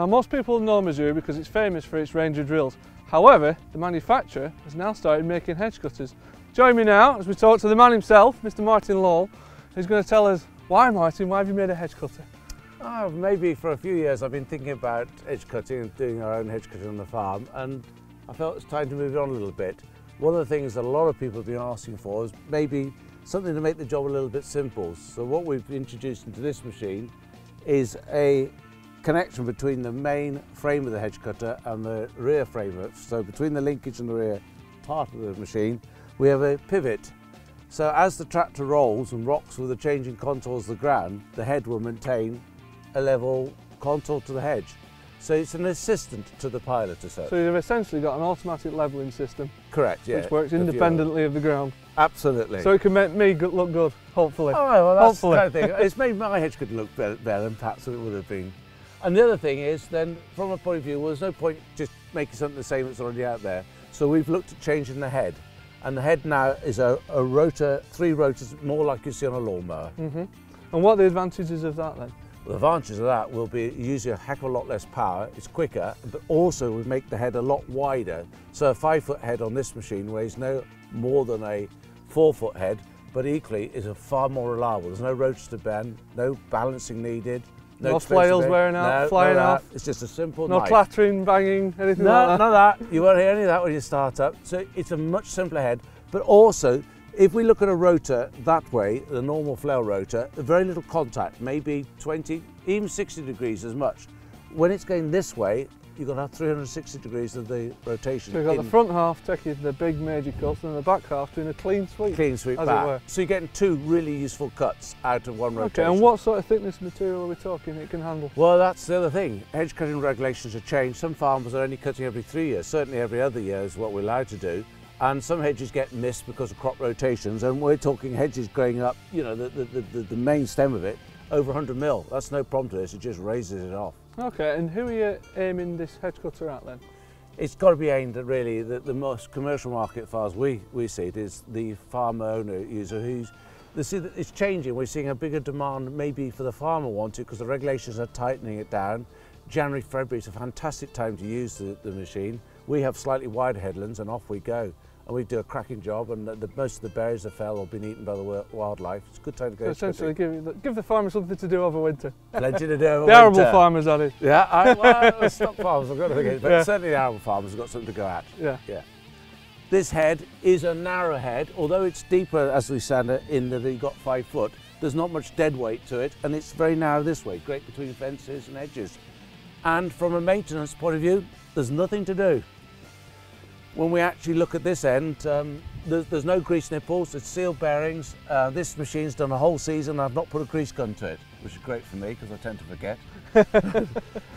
Now most people know Mzuri because it's famous for its range of drills. However, the manufacturer has now started making hedge cutters. Join me now as we talk to the man himself, Mr Martin Lole, who's going to tell us why Martin, why have you made a hedge cutter? Oh, maybe for a few years I've been thinking about edge cutting and doing our own hedge cutting on the farm and I felt it's time to move on a little bit. One of the things that a lot of people have been asking for is maybe something to make the job a little bit simple. So what we've introduced into this machine is a connection between the main frame of the hedge cutter and the rear frame of it. So between the linkage and the rear part of the machine, we have a pivot. So as the tractor rolls and rocks with the changing contours of the ground, the head will maintain a level contour to the hedge. So it's an assistant to the pilot as such. So you've essentially got an automatic levelling system Correct, yeah. which works independently of the ground. Absolutely. So it can make me look good, hopefully. Oh, well, that's Hopefully. the kind of thing. It's made my hedge could look better, better than perhaps it would have been. And the other thing is, then, from a point of view, well, there's no point just making something the same that's already out there. So we've looked at changing the head. And the head now is a, a rotor, three rotors, more like you see on a lawnmower. hmm And what are the advantages of that then? The advantages of that will be using a heck of a lot less power, it's quicker, but also would make the head a lot wider. So a five foot head on this machine weighs no more than a four foot head, but equally is a far more reliable. There's no rotors to bend, no balancing needed. No expensive flails wearing out, no, flying off. It's just a simple No knife. clattering, banging, anything No, like that? none of that. You won't hear any of that when you start up. So it's a much simpler head, but also if we look at a rotor that way, the normal flail rotor, very little contact, maybe 20, even 60 degrees as much. When it's going this way, you've got to have 360 degrees of the rotation. So you've got the front half taking the big major cuts and the back half doing a clean sweep. clean sweep as it were. So you're getting two really useful cuts out of one Okay, rotation. Okay, and what sort of thickness material are we talking it can handle? Well, that's the other thing. Hedge cutting regulations have changed. Some farmers are only cutting every three years. Certainly every other year is what we're allowed to do. And some hedges get missed because of crop rotations. And we're talking hedges growing up, you know, the, the, the- the main stem of it, over 100 mil. That's no problem to this. It just raises it off. Okay, and who are you aiming this hedge cutter at then? It's got to be aimed at really the, the most commercial market, as far as we, we see it, is the farmer owner user who's the, see, that it's changing. We're seeing a bigger demand maybe for the farmer want to because the regulations are tightening it down. January, February is a fantastic time to use the, the machine. We have slightly wider headlands and off we go. And we do a cracking job and the, the, most of the berries that fell have been eaten by the wildlife. It's a good time to So go essentially give, the, give the farmer something to do over winter. Plenty to do over the arable winter. farmers, that is. Yeah, I, well, stock farmers, I've got to think it, but Yeah. certainly the arable farmers have got something to go at. Yeah. Yeah. This head is a narrow head, although it's deeper as we stand it in that you've got five foot. There's not much dead weight to it, and it's very narrow this way, great between fences and edges. And from a maintenance point of view, there's nothing to do. When we actually look at this end, um, there's, there's no grease nipples, it's sealed bearings. Uh, this machine's done a whole season, I've not put a grease gun to it, which is great for me because I tend to forget.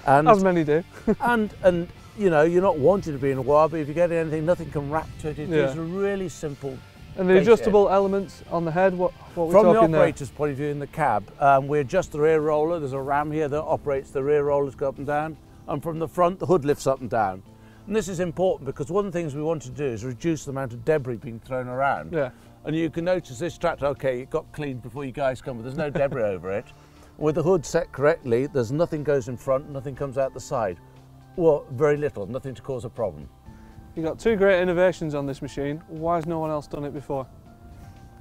and As many do. and and you know you're not wanting to be in a wire, but if you get anything, nothing can wrap to it. It is Yeah. a really simple. And the adjustable elements on the head, what, what we're From the talking there? operator's point of view in the cab, um, we adjust the rear roller. There's a ram here that operates the rear rollers go up and down, and from the front the hood lifts up and down. And this is important because one of the things we want to do is reduce the amount of debris being thrown around. Yeah. And you can notice this tractor, okay, it got cleaned before you guys come, but there's no debris over it. With the hood set correctly, there's nothing goes in front, nothing comes out the side. Well, very little, nothing to cause a problem. You've got two great innovations on this machine. Why has no one else done it before?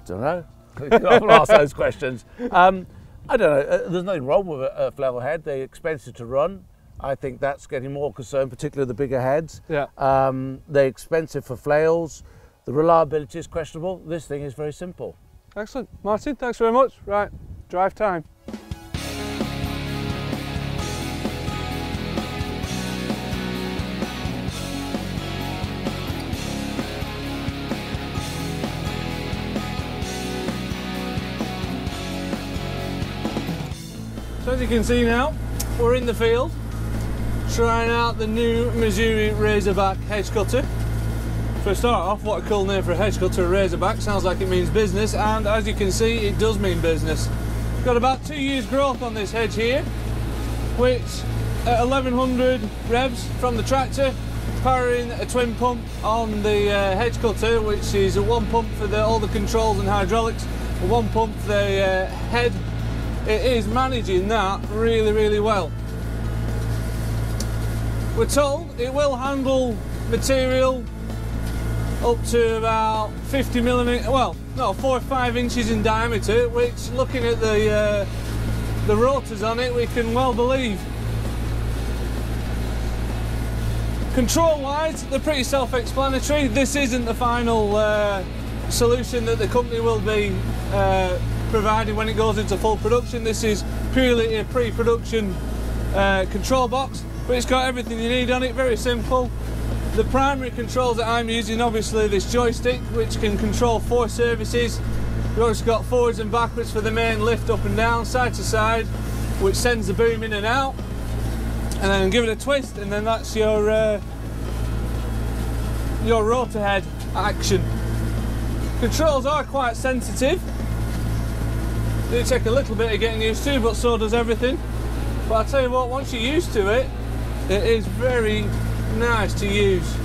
Don't know. Often ask those questions. Um, I don't know. Uh, there's nothing wrong with a, a flail head. They're expensive to run. I think that's getting more concern, particularly the bigger heads. Yeah. Um, they're expensive for flails. The reliability is questionable. This thing is very simple. Excellent. Martin, thanks very much. Right, drive time. So as you can see now, we're in the field trying out the new Mzuri Razorback hedge cutter. For a start off, what a cool name for a hedge cutter, a Razorback. Sounds like it means business, and as you can see, it does mean business. Got about two years growth on this hedge here, which at 1100 revs from the tractor, powering a twin pump on the uh, hedge cutter, which is a one pump for the, all the controls and hydraulics, one pump for the uh, head. It is managing that really, really well. We're told it will handle material up to about 50 millimeter, well, no, four or five inches in diameter, which looking at the uh, the rotors on it, we can well believe. Control-wise, they're pretty self-explanatory. This isn't the final uh, solution that the company will be uh, providing when it goes into full production. This is purely a pre-production uh, control box, but it's got everything you need on it. Very simple. The primary controls that I'm using, obviously, this joystick, which can control four services. We've also got forwards and backwards for the main lift up and down, side to side, which sends the boom in and out. And then give it a twist, and then that's your uh, your rotor head action. Controls are quite sensitive. They take a little bit of getting used to, but so does everything. But I tell you what, once you're used to it, it is very nice to use.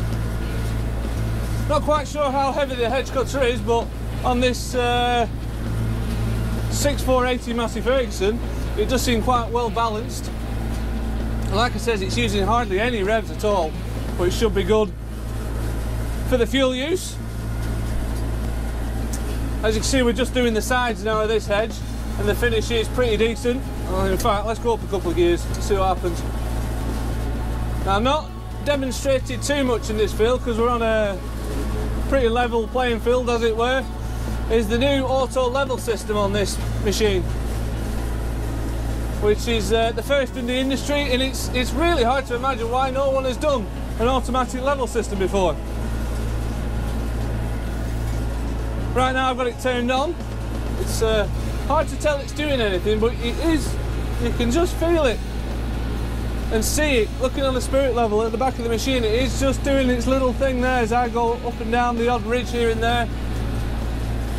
Not quite sure how heavy the hedge cutter is, but on this uh, 6480 Massey Ferguson, it does seem quite well balanced. Like I said, it's using hardly any revs at all, which should be good for the fuel use. As you can see, we're just doing the sides now of this hedge, and the finish is pretty decent. In fact, let's go up a couple of gears to see what happens. Now, I'm not demonstrated too much in this field because we're on a pretty level playing field, as it were. Is the new auto level system on this machine which is uh, the first in the industry, and it's it's really hard to imagine why no one has done an automatic level system before. Right now I've got it turned on. It's uh, hard to tell it's doing anything, but it is. You can just feel it and see it. Looking on the spirit level at the back of the machine, it is just doing its little thing there as I go up and down the odd ridge here and there.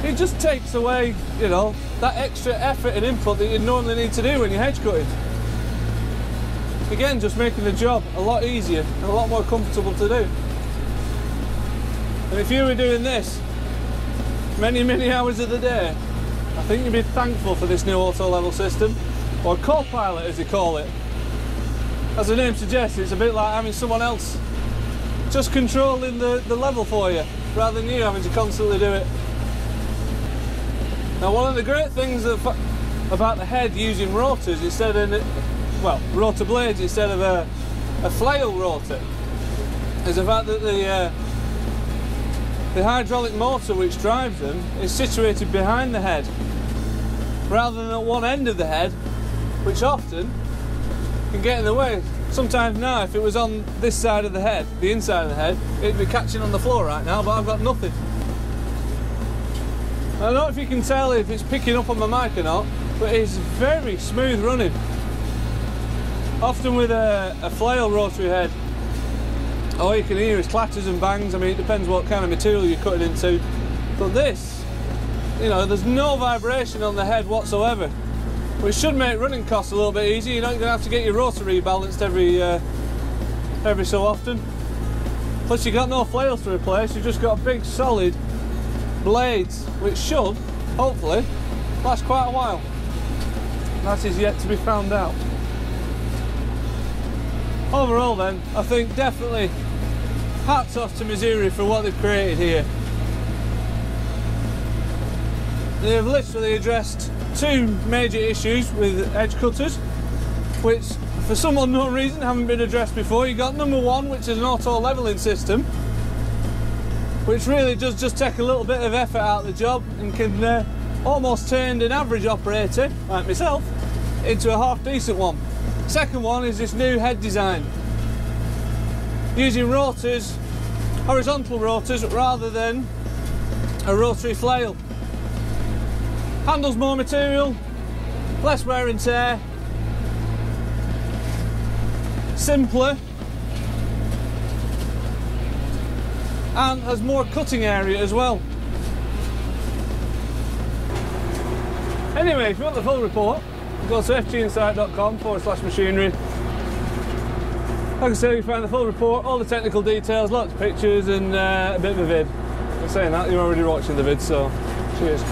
It just takes away, you know, that extra effort and input that you normally need to do when you're hedge cutting. Again, just making the job a lot easier and a lot more comfortable to do. And if you were doing this many, many hours of the day, I think you'd be thankful for this new auto level system, or co-pilot as they call it. As the name suggests, it's a bit like having someone else just controlling the, the level for you, rather than you having to constantly do it. Now one of the great things about the head using rotors instead of, well, rotor blades instead of a, a flail rotor is the fact that the, uh, the hydraulic motor which drives them is situated behind the head rather than at one end of the head which often can get in the way. Sometimes now if it was on this side of the head, the inside of the head, it'd be catching on the floor right now but I've got nothing. I don't know if you can tell if it's picking up on my mic or not, but it's very smooth running. Often with a, a flail rotary head, all you can hear is clatters and bangs. I mean, it depends what kind of material you're cutting into. But this, you know, there's no vibration on the head whatsoever, which should make running costs a little bit easier. You're not going to have to get your rotor rebalanced every, uh, every so often. Plus, you've got no flails to replace, you've just got big solid blades, which should, hopefully, last quite a while. That is yet to be found out. Overall then, I think definitely hats off to Mzuri for what they've created here. They've literally addressed two major issues with edge cutters, which for some unknown reason haven't been addressed before. You've got number one, which is an auto leveling system, which really does just take a little bit of effort out of the job and can uh, almost turn an average operator, like myself, into a half decent one. Second one is this new head design. Using rotors, horizontal rotors, rather than a rotary flail. Handles more material, less wear and tear, simpler, and has more cutting area as well. Anyway, if you want the full report, go to fginsight.com forward slash machinery. Like I say, you find the full report, all the technical details, lots of pictures and uh, a bit of a vid. I'm saying that, you're already watching the vid, so cheers.